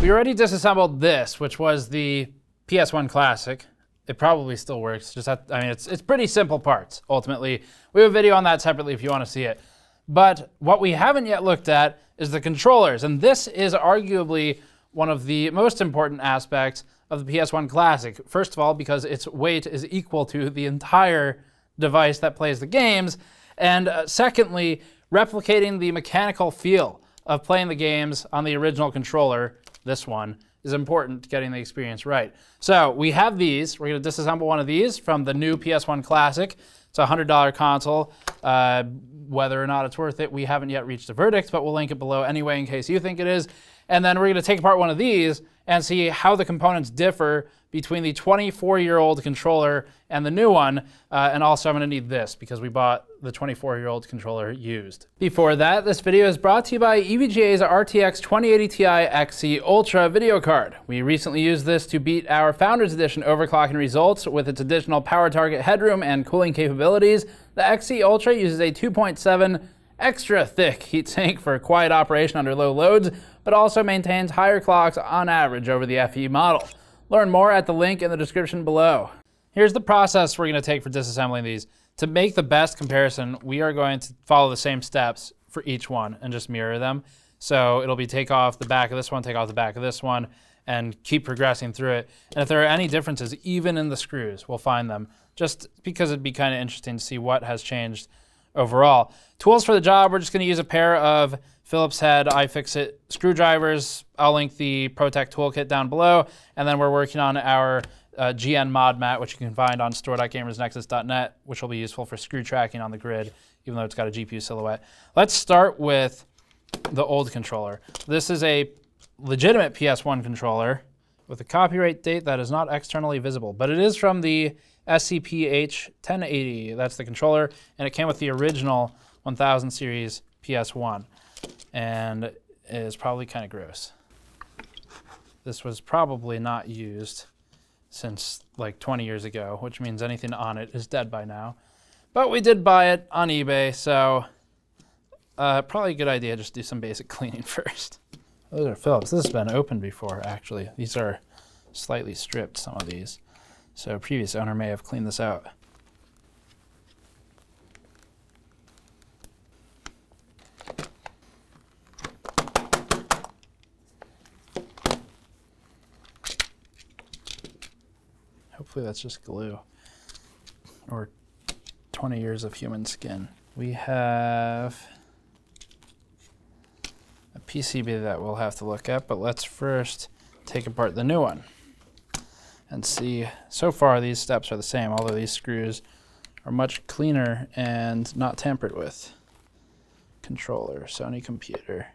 We already disassembled this, which was the PS1 Classic. It probably still works. Just have, I mean, it's it's pretty simple parts. Ultimately, we have a video on that separately if you want to see it. But what we haven't yet looked at is the controllers, and this is arguably one of the most important aspects of the PS1 Classic. First of all, because its weight is equal to the entire device that plays the games, and uh, secondly, replicating the mechanical feel of playing the games on the original controller, this one, is important to getting the experience right. So we have these. We're going to disassemble one of these from the new PS1 Classic. It's a $100 console. Uh, whether or not it's worth it, we haven't yet reached a verdict, but we'll link it below anyway in case you think it is. And then we're going to take apart one of these and see how the components differ between the 24-year-old controller and the new one. Uh, and also I'm to need this because we bought the 24-year-old controller used. Before that, this video is brought to you by EVGA's RTX 2080 Ti XC Ultra video card. We recently used this to beat our Founders Edition overclocking results with its additional power target headroom and cooling capabilities. The XC Ultra uses a 2.7 extra thick heatsink for quiet operation under low loads, but also maintains higher clocks on average over the FE model. Learn more at the link in the description below. Here's the process we're gonna take for disassembling these. To make the best comparison, we are going to follow the same steps for each one and just mirror them. So it'll be take off the back of this one, take off the back of this one, and keep progressing through it. And if there are any differences, even in the screws, we'll find them, just because it'd be kind of interesting to see what has changed overall. Tools for the job, we're just gonna use a pair of Phillips head iFixit screwdrivers. I'll link the ProTech toolkit down below. And then we're working on our uh, GN mod mat, which you can find on store.gamersnexus.net, which will be useful for screw tracking on the grid, even though it's got a GPU silhouette. Let's start with the old controller. This is a legitimate PS1 controller with a copyright date that is not externally visible, but it is from the SCPH 1080. That's the controller, and it came with the original 1000 series PS1 and is probably kind of gross. This was probably not used since like 20 years ago, which means anything on it is dead by now. But we did buy it on eBay, so uh, probably a good idea just do some basic cleaning first. Those are Phillips. This has been opened before, actually. These are slightly stripped, some of these. So previous owner may have cleaned this out. Hopefully that's just glue or 20 years of human skin. We have a PCB that we'll have to look at, but let's first take apart the new one and see. So far these steps are the same, although these screws are much cleaner and not tampered with. Controller, Sony Computer,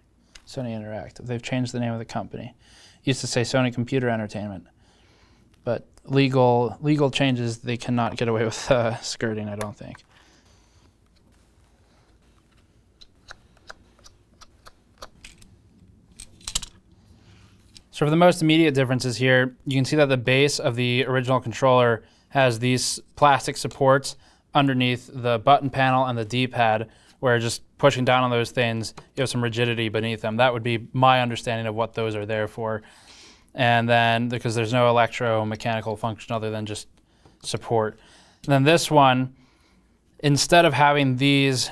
Sony Interactive. They've changed the name of the company. Used to say Sony Computer Entertainment, but legal legal changes, they cannot get away with uh, skirting, I don't think. So for the most immediate differences here, you can see that the base of the original controller has these plastic supports underneath the button panel and the D-pad, where just pushing down on those things, you have some rigidity beneath them. That would be my understanding of what those are there for and then because there's no electromechanical function other than just support. And then this one, instead of having these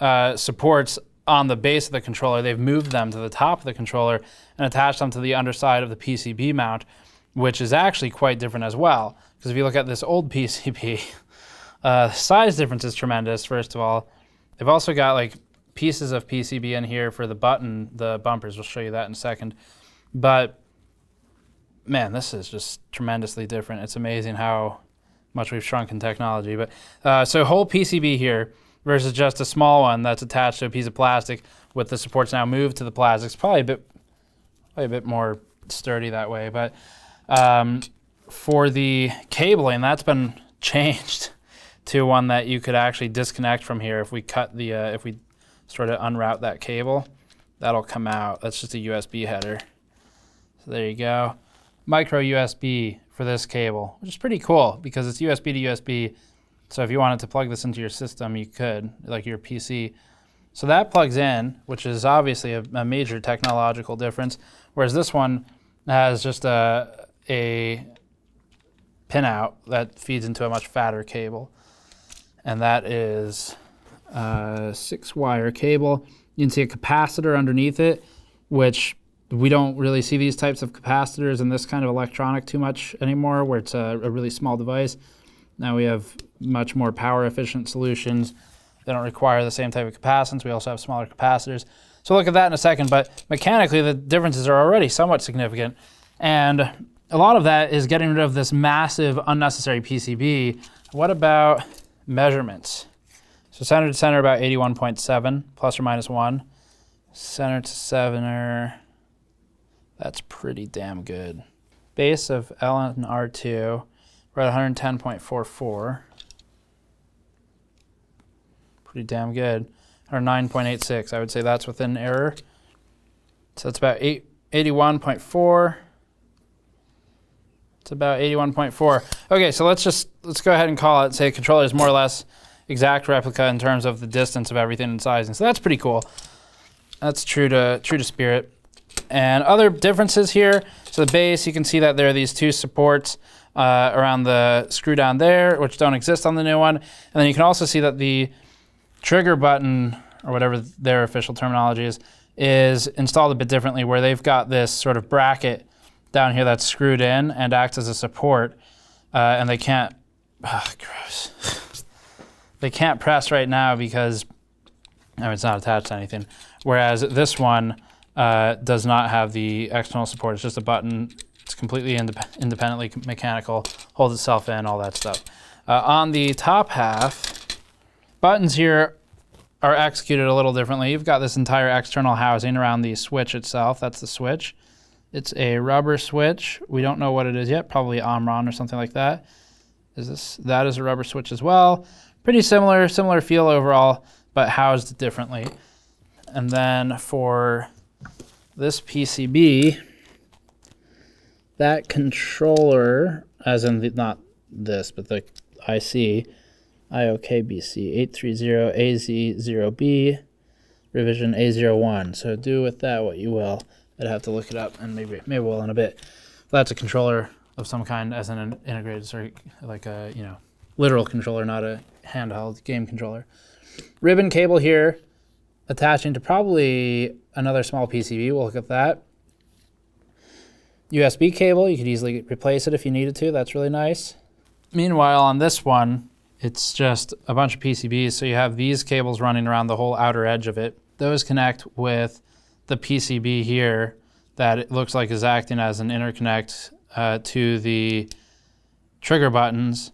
uh, supports on the base of the controller, they've moved them to the top of the controller and attached them to the underside of the PCB mount, which is actually quite different as well. Because if you look at this old PCB, uh, size difference is tremendous, first of all. They've also got like pieces of PCB in here for the button, the bumpers. We'll show you that in a second. But man, this is just tremendously different. It's amazing how much we've shrunk in technology. But uh, so whole PCB here versus just a small one that's attached to a piece of plastic with the supports now moved to the plastic. It's probably a bit, probably a bit more sturdy that way. But um, for the cabling, that's been changed to one that you could actually disconnect from here if we cut the, uh, if we sort of unroute that cable. That'll come out. That's just a USB header. So there you go micro USB for this cable, which is pretty cool because it's USB to USB. So if you wanted to plug this into your system, you could, like your PC. So that plugs in, which is obviously a, a major technological difference, whereas this one has just a, a pinout that feeds into a much fatter cable. And that is a six wire cable. You can see a capacitor underneath it, which we don't really see these types of capacitors in this kind of electronic too much anymore, where it's a, a really small device. Now we have much more power efficient solutions. They don't require the same type of capacitance. We also have smaller capacitors. So we'll look at that in a second, but mechanically the differences are already somewhat significant. And a lot of that is getting rid of this massive unnecessary PCB. What about measurements? So center to center about 81.7 plus or minus one. Center to center, that's pretty damn good. Base of LNR2, we're at 110.44. Pretty damn good. Or 9.86, I would say that's within error. So it's about 8, 81.4. It's about 81.4. Okay, so let's just, let's go ahead and call it, say controller is more or less exact replica in terms of the distance of everything and sizing. So that's pretty cool. That's true to, true to spirit. And other differences here, so the base, you can see that there are these two supports uh, around the screw down there, which don't exist on the new one. And then you can also see that the trigger button, or whatever their official terminology is, is installed a bit differently where they've got this sort of bracket down here that's screwed in and acts as a support. Uh, and they can't, oh, gross. they can't press right now because I mean, it's not attached to anything. Whereas this one uh, does not have the external support. It's just a button. It's completely indep independently mechanical, holds itself in, all that stuff. Uh, on the top half, buttons here are executed a little differently. You've got this entire external housing around the switch itself. That's the switch. It's a rubber switch. We don't know what it is yet, probably Omron or something like that. Is this that is a rubber switch as well. Pretty similar, similar feel overall, but housed differently. And then for this PCB, that controller, as in the, not this, but the IC, IOKBC 830AZ0B, revision A01. So do with that what you will. I'd have to look it up, and maybe maybe we'll in a bit. That's a controller of some kind, as in an integrated circuit, like a you know literal controller, not a handheld game controller. Ribbon cable here, attaching to probably another small PCB. We'll look at that. USB cable, you could easily replace it if you needed to. That's really nice. Meanwhile, on this one, it's just a bunch of PCBs. So you have these cables running around the whole outer edge of it. Those connect with the PCB here that it looks like is acting as an interconnect uh, to the trigger buttons.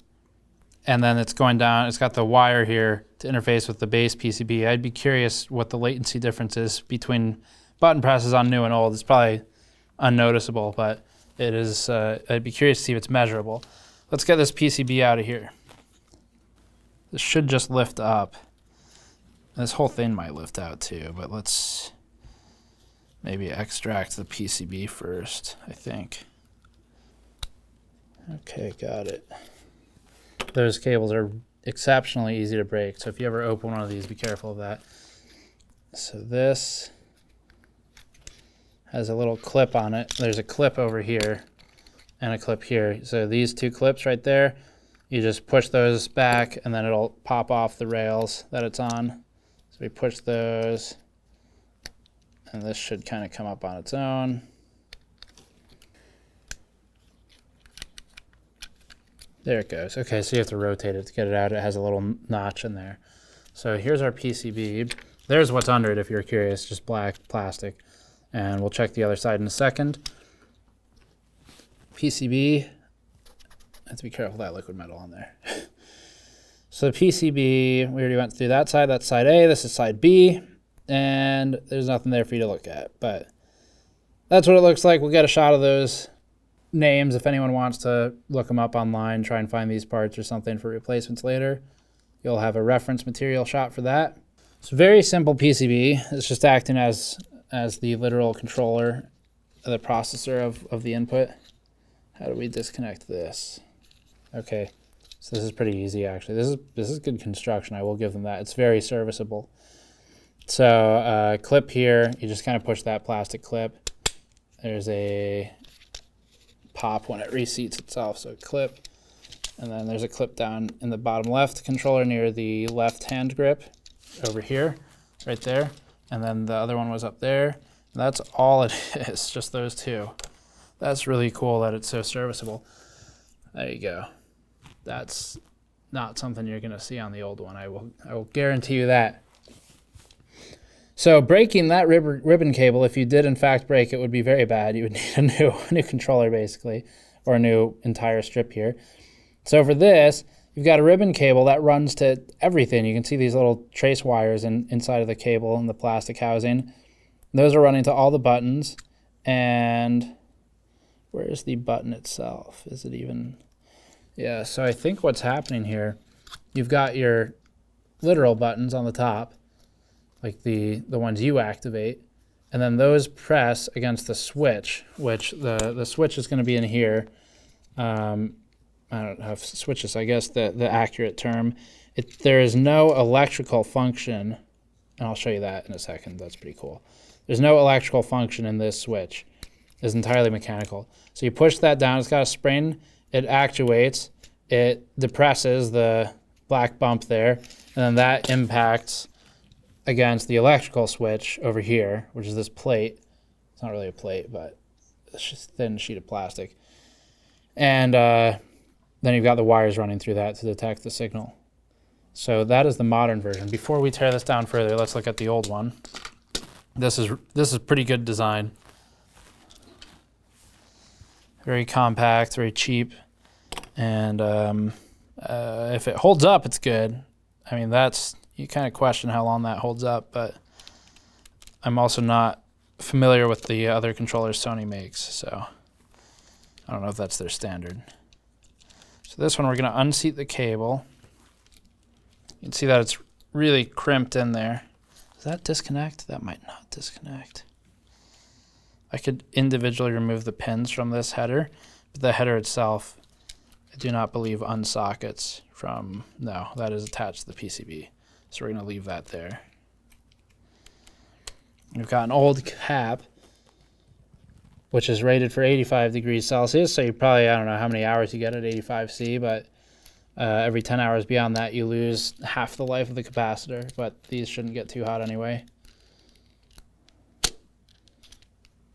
And then it's going down, it's got the wire here to interface with the base PCB. I'd be curious what the latency difference is between button presses on new and old. It's probably unnoticeable, but it is, uh, I'd be curious to see if it's measurable. Let's get this PCB out of here. This should just lift up. This whole thing might lift out too, but let's maybe extract the PCB first, I think. Okay, got it. Those cables are exceptionally easy to break, so if you ever open one of these, be careful of that. So this has a little clip on it. There's a clip over here and a clip here. So these two clips right there, you just push those back and then it'll pop off the rails that it's on. So we push those and this should kind of come up on its own. There it goes. Okay, so you have to rotate it to get it out. It has a little notch in there. So here's our PCB. There's what's under it if you're curious, just black plastic. And we'll check the other side in a second. PCB, have to be careful that liquid metal on there. so the PCB, we already went through that side. That's side A. This is side B. And there's nothing there for you to look at. But that's what it looks like. We'll get a shot of those names if anyone wants to look them up online, try and find these parts or something for replacements later. You'll have a reference material shot for that. It's a very simple PCB. It's just acting as, as the literal controller, the processor of, of the input. How do we disconnect this? Okay, so this is pretty easy actually. This is this is good construction. I will give them that. It's very serviceable. So uh, clip here, you just kind of push that plastic clip, there's a pop when it reseats itself, so clip. And then there's a clip down in the bottom left controller near the left hand grip over here, right there. And then the other one was up there. And that's all it is, just those two. That's really cool that it's so serviceable. There you go. That's not something you're going to see on the old one. I will, I will guarantee you that. So breaking that rib ribbon cable, if you did in fact break it, would be very bad. You would need a new, new controller basically, or a new entire strip here. So for this, you've got a ribbon cable that runs to everything. You can see these little trace wires in, inside of the cable and the plastic housing. Those are running to all the buttons. And where's the button itself? Is it even? Yeah, so I think what's happening here, you've got your literal buttons on the top like the, the ones you activate, and then those press against the switch, which the, the switch is going to be in here. Um, I don't know have switches, I guess the, the accurate term. It, there is no electrical function, and I'll show you that in a second. That's pretty cool. There's no electrical function in this switch. It's entirely mechanical. So you push that down, it's got a spring, it actuates, it depresses the black bump there, and then that impacts against the electrical switch over here, which is this plate. It's not really a plate, but it's just a thin sheet of plastic. And uh, then you've got the wires running through that to detect the signal. So that is the modern version. Before we tear this down further, let's look at the old one. This is this is pretty good design. Very compact, very cheap, and um, uh, if it holds up, it's good. I mean, that's you kind of question how long that holds up, but I'm also not familiar with the other controllers Sony makes, so I don't know if that's their standard. So this one we're going to unseat the cable. You can see that it's really crimped in there. Does that disconnect? That might not disconnect. I could individually remove the pins from this header, but the header itself, I do not believe unsockets from, no, that is attached to the PCB. So we're going to leave that there. We've got an old cap, which is rated for 85 degrees Celsius. So you probably, I don't know how many hours you get at 85C, but uh, every 10 hours beyond that, you lose half the life of the capacitor. But these shouldn't get too hot anyway.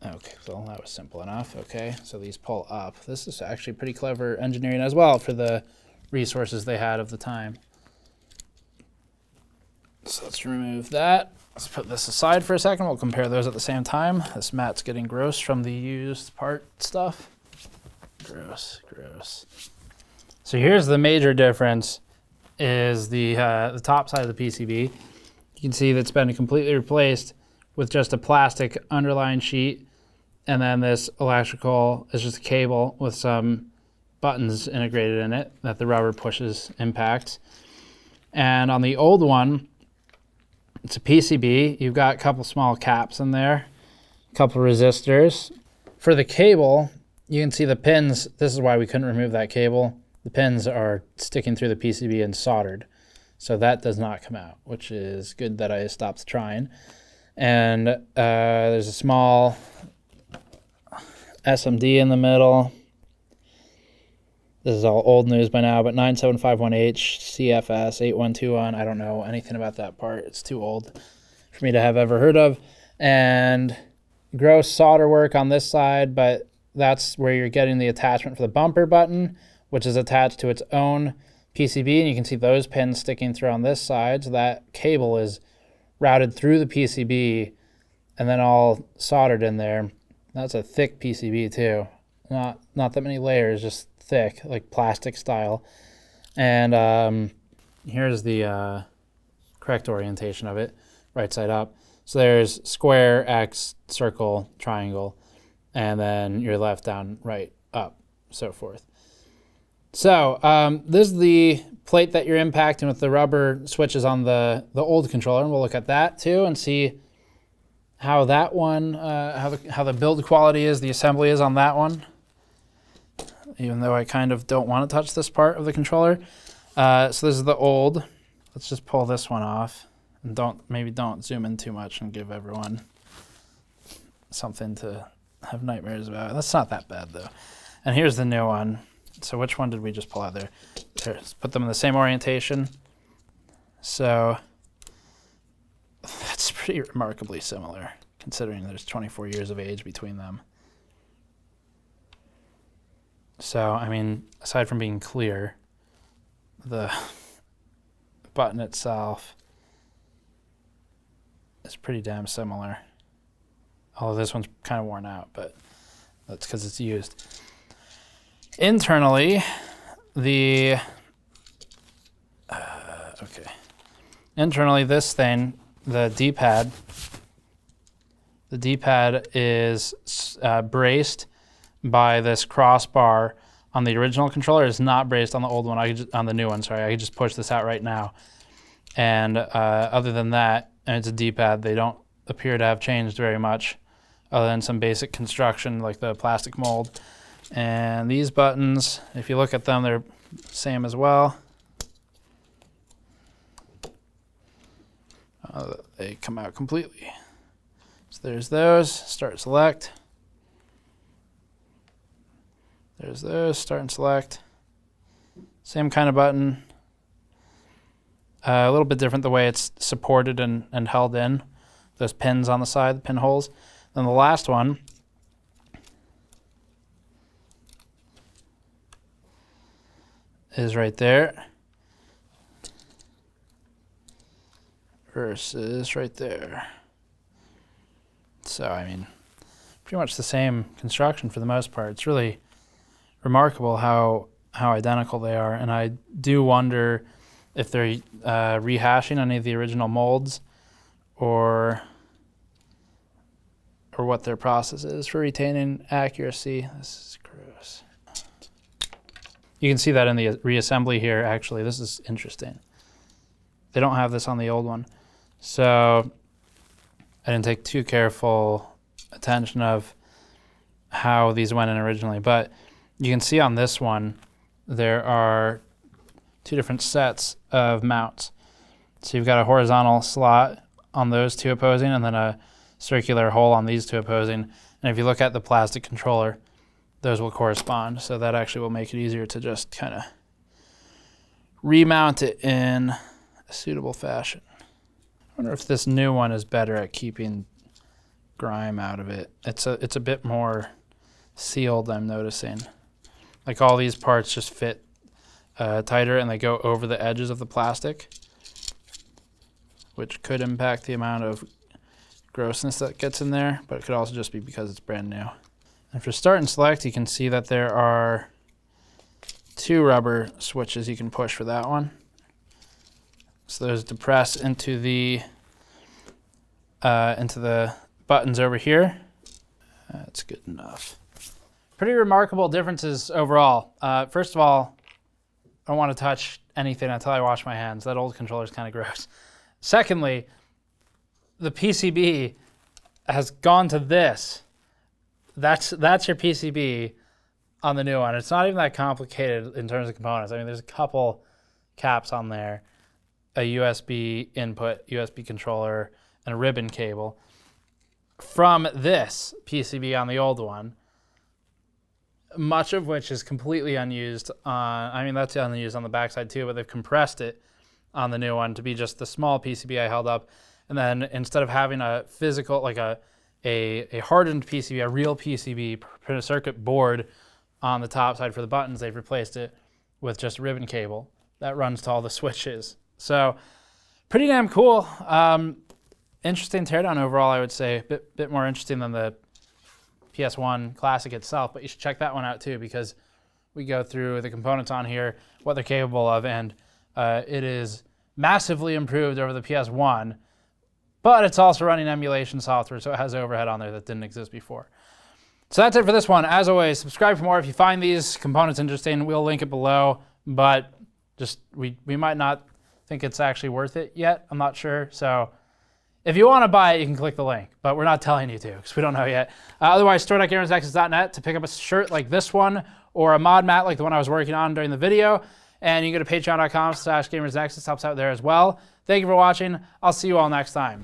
Okay, so that was simple enough. Okay, so these pull up. This is actually pretty clever engineering as well for the resources they had of the time. So let's remove that. Let's put this aside for a second. We'll compare those at the same time. This mat's getting gross from the used part stuff. Gross, gross. So here's the major difference is the, uh, the top side of the PCB. You can see that's been completely replaced with just a plastic underlying sheet. And then this electrical is just a cable with some buttons integrated in it that the rubber pushes impacts. And on the old one, it's a PCB. You've got a couple small caps in there, a couple resistors. For the cable, you can see the pins. This is why we couldn't remove that cable. The pins are sticking through the PCB and soldered. So that does not come out, which is good that I stopped trying. And uh, there's a small SMD in the middle. This is all old news by now, but 9751H, CFS, 8121. I don't know anything about that part. It's too old for me to have ever heard of. And gross solder work on this side, but that's where you're getting the attachment for the bumper button, which is attached to its own PCB. And you can see those pins sticking through on this side. So that cable is routed through the PCB and then all soldered in there. That's a thick PCB too. Not not that many layers, just thick, like plastic style. And um, here's the uh, correct orientation of it, right side up. So there's square, X, circle, triangle, and then your left down, right, up, so forth. So um, this is the plate that you're impacting with the rubber switches on the, the old controller, and we'll look at that too and see how that one, uh, how, the, how the build quality is, the assembly is on that one even though I kind of don't want to touch this part of the controller. Uh, so this is the old. Let's just pull this one off. And don't maybe don't zoom in too much and give everyone something to have nightmares about. That's not that bad though. And here's the new one. So which one did we just pull out there? there let's put them in the same orientation. So that's pretty remarkably similar, considering there's 24 years of age between them. So, I mean, aside from being clear, the button itself is pretty damn similar. Although this one's kind of worn out, but that's because it's used. Internally, the uh, okay. Internally, this thing, the D-pad, the D-pad is uh, braced by this crossbar on the original controller. It's not braced on the old one. I just, on the new one. Sorry, I could just push this out right now. And uh, other than that, and it's a D-pad. They don't appear to have changed very much, other than some basic construction like the plastic mold. And these buttons, if you look at them, they're same as well. Uh, they come out completely. So there's those, start select. There's this, start and select. Same kind of button. Uh, a little bit different the way it's supported and, and held in. Those pins on the side, the pinholes. Then the last one is right there versus right there. So, I mean, pretty much the same construction for the most part. It's really remarkable how how identical they are, and I do wonder if they're uh, rehashing any of the original molds, or or what their process is for retaining accuracy. This is gross. You can see that in the reassembly here, actually. This is interesting. They don't have this on the old one. So I didn't take too careful attention of how these went in originally. But you can see on this one, there are two different sets of mounts. So you've got a horizontal slot on those two opposing and then a circular hole on these two opposing. And if you look at the plastic controller, those will correspond. So that actually will make it easier to just kind of remount it in a suitable fashion. I wonder if this new one is better at keeping grime out of it. It's a, it's a bit more sealed, I'm noticing. Like all these parts just fit uh, tighter and they go over the edges of the plastic, which could impact the amount of grossness that gets in there, but it could also just be because it's brand new. And for start and select, you can see that there are two rubber switches you can push for that one. So those depress into the uh, into the buttons over here. That's good enough. Pretty remarkable differences overall. Uh, first of all, I don't want to touch anything until I wash my hands. That old controller is kind of gross. Secondly, the PCB has gone to this that's that's your PCB on the new one. It's not even that complicated in terms of components. I mean, there's a couple caps on there, a USB input, USB controller, and a ribbon cable. From this PCB on the old one, much of which is completely unused. Uh, I mean, that's unused on the backside too, but they've compressed it on the new one to be just the small PCB I held up. And then instead of having a physical, like a a, a hardened PCB, a real PCB printed circuit board on the top side for the buttons. They've replaced it with just ribbon cable that runs to all the switches. So pretty damn cool. Um, interesting teardown overall, I would say. Bit, bit more interesting than the PS1 Classic itself, but you should check that one out too because we go through the components on here, what they're capable of, and uh, it is massively improved over the PS1 but it's also running emulation software, so it has overhead on there that didn't exist before. So that's it for this one. As always, subscribe for more. If you find these components interesting, we'll link it below, but just we, we might not think it's actually worth it yet. I'm not sure. So if you want to buy it, you can click the link, but we're not telling you to because we don't know yet. Uh, otherwise, store.gamersnexus.net to pick up a shirt like this one or a mod mat like the one I was working on during the video. And you can go to patreon.com slash gamersnexus, helps out there as well. Thank you for watching. I'll see you all next time.